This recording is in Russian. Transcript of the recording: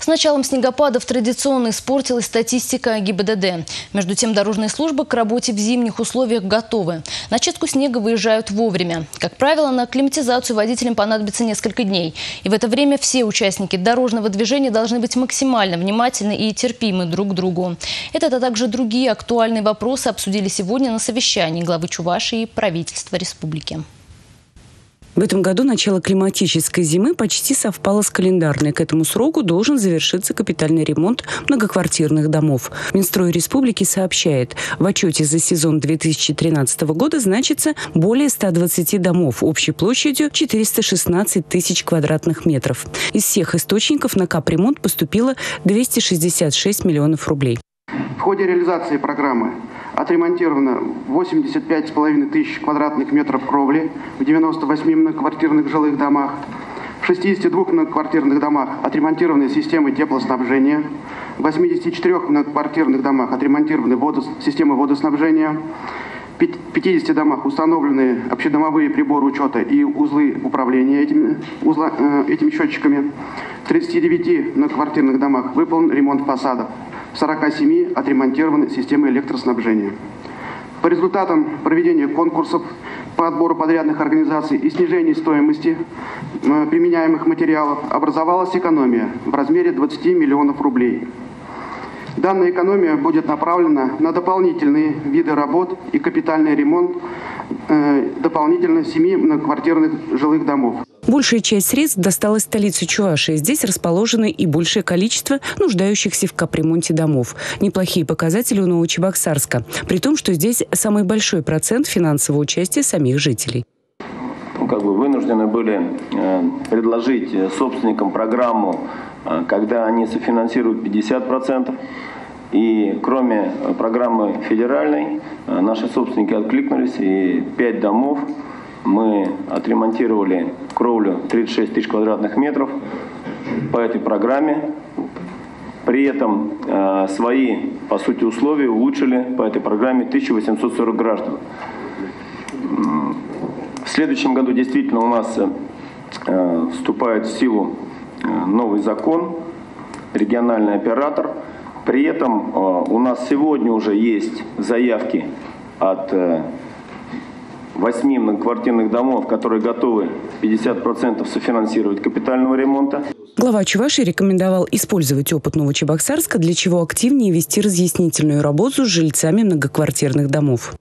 С началом снегопадов традиционно испортилась статистика ГИБДД. Между тем, дорожные службы к работе в зимних условиях готовы. На чистку снега выезжают вовремя. Как правило, на акклиматизацию водителям понадобится несколько дней. И в это время все участники дорожного движения должны быть максимально внимательны и терпимы друг к другу. Этот, а также другие актуальные вопросы обсудили сегодня на совещании главы Чувашии и правительства республики. В этом году начало климатической зимы почти совпало с календарной. К этому сроку должен завершиться капитальный ремонт многоквартирных домов. Минстрой республики сообщает, в отчете за сезон 2013 года значится более 120 домов общей площадью 416 тысяч квадратных метров. Из всех источников на капремонт поступило 266 миллионов рублей. В ходе реализации программы отремонтировано 85,5 тысяч квадратных метров кровли в 98 многоквартирных жилых домах. В 62 многоквартирных домах отремонтированы системы теплоснабжения. В 84 многоквартирных домах отремонтированы водос... системы водоснабжения. В 50 домах установлены общедомовые приборы учета и узлы управления этими, узла, э, этими счетчиками. В 39 многоквартирных домах выполнен ремонт фасадов. В 47 отремонтированы системы электроснабжения. По результатам проведения конкурсов по отбору подрядных организаций и снижению стоимости э, применяемых материалов образовалась экономия в размере 20 миллионов рублей. Данная экономия будет направлена на дополнительные виды работ и капитальный ремонт э, дополнительно 7 многоквартирных жилых домов. Большая часть средств досталась столице Чувашии. Здесь расположено и большее количество нуждающихся в капремонте домов. Неплохие показатели у Новочебоксарска. При том, что здесь самый большой процент финансового участия самих жителей ну, как бы вынуждены были э, предложить собственникам программу, э, когда они софинансируют 50%. И кроме программы федеральной, э, наши собственники откликнулись, и 5 домов мы отремонтировали кровлю 36 тысяч квадратных метров по этой программе. При этом э, свои, по сути, условия улучшили по этой программе 1840 граждан. В следующем году действительно у нас э, вступает в силу э, новый закон, региональный оператор. При этом э, у нас сегодня уже есть заявки от э, восьми многоквартирных домов, которые готовы 50% софинансировать капитального ремонта. Глава Чувашии рекомендовал использовать опыт Новочебоксарска, для чего активнее вести разъяснительную работу с жильцами многоквартирных домов.